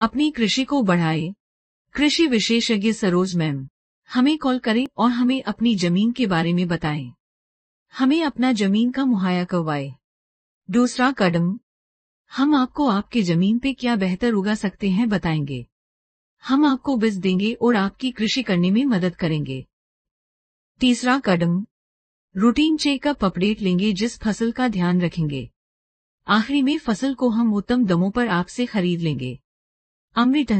अपनी कृषि को बढ़ाए। कृषि विशेषज्ञ सरोज मैम, हमें कॉल करें और हमें अपनी ज़मीन के बारे में बताएँ। हमें अपना ज़मीन का मुहैया करवाए। दूसरा कदम, हम आपको आपकी ज़मीन पे क्या बेहतर उगा सकते हैं बताएँगे। हम आपको बीज देंगे और आपकी कृषि करने में मदद करेंगे। तीसरा कदम रूटीन चेकअप अपडेट लेंगे जिस फ़सल का ध्यान रखेंगे। आखिरी में फ़सल को हम उत्तम दमों पर आपसे खरीद लेंगे। Amrit